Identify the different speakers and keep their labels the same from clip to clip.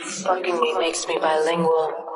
Speaker 1: Fucking me makes me bilingual.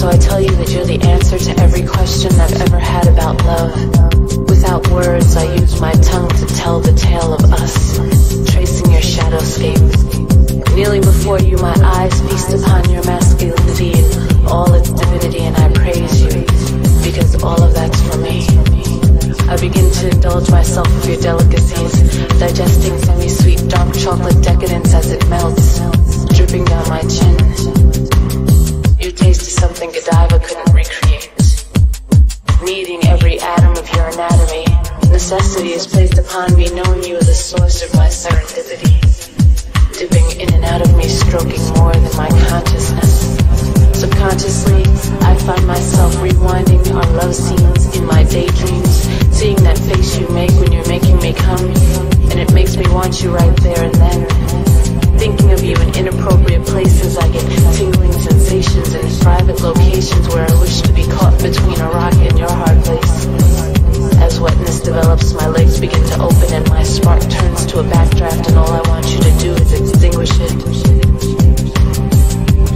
Speaker 1: So I tell you that you're the answer to every question I've ever had about love. Without words, I use my tongue to tell the tale of us, tracing your shadowscape. Kneeling before you, my eyes feast upon your masculinity and all its divinity, and I praise you, because all of that's for me. I begin to indulge myself with your delicacies, digesting semi-sweet dark chocolate decadence as it anatomy, necessity is placed upon me knowing you as a source of my serendipity. Dipping in and out of me, stroking more than my consciousness. Subconsciously, I find myself rewinding our love scenes in my daydreams, seeing that face you make when you're making me come, and it makes me want you right there and then. Thinking of you in inappropriate places, I get tingling sensations in private locations where I wish to be caught between a rock and your hard place. Wetness develops, my legs begin to open and my spark turns to a backdraft, and all I want you to do is extinguish it.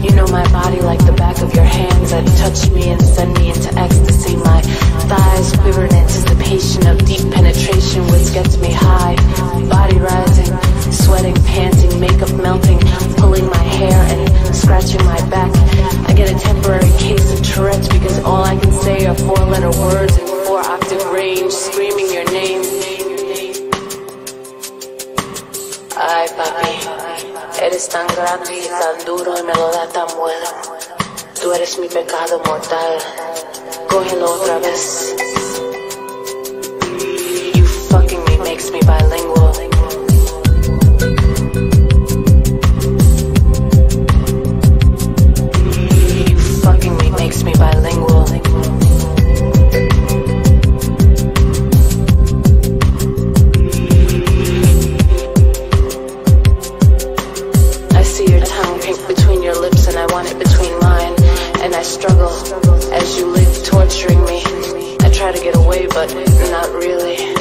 Speaker 1: You know my body like the back of your hands that touch me and send me into ecstasy. My thighs quiver in anticipation of deep penetration, which gets me high. Body rising, sweating, panting, makeup melting, pulling my hair and scratching my back. I get a temporary case screaming your name. Ay, papi, eres tan grande y tan duro y me lo da tan bueno. Tú eres mi pecado mortal. Cógelo otra vez. As you live torturing me. I try to get away, but not really.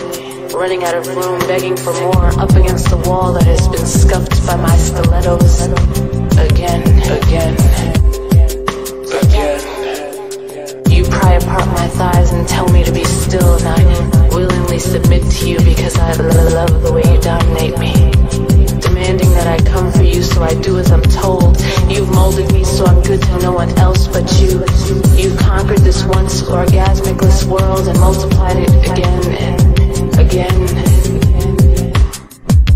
Speaker 1: Running out of room, begging for more, up against the wall that has been scuffed by my stilettos. Again, again, again. You pry apart my thighs and tell me to be still, and I willingly submit to you because I love the way you dominate me demanding that I come for you, so I do as I'm world and multiplied it again and again.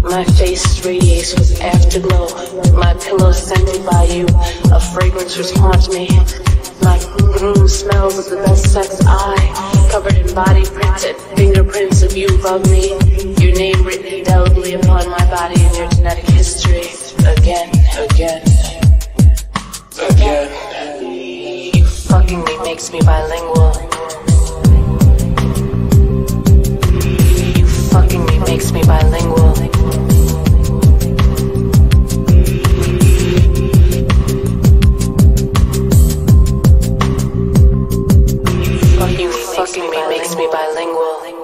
Speaker 1: My face radiates with afterglow. My pillow scented by you. A fragrance which haunts me. My room smells of the best sex I, covered in body prints and fingerprints of you above me. Your name written indelibly upon my body and your genetic history. Again, again, again. You fucking me makes me bilingual. Makes me bilingual. Me fucking me makes me bilingual.